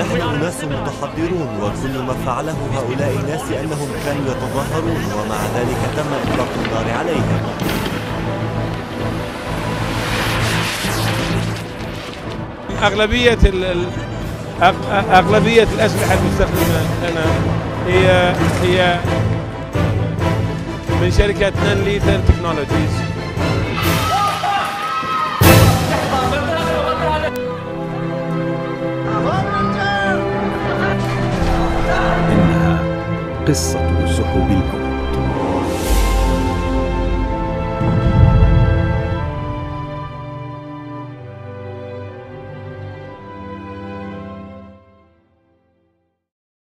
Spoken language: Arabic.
أناس متحضرون وكل ما فعله هؤلاء الناس أنهم كانوا يتظاهرون ومع ذلك تم إطلاق النار عليهم. أغلبية أغلبية الأسلحة المستخدمة لنا هي هي من شركة نان ليثر تكنولوجيز قصة سحب الموت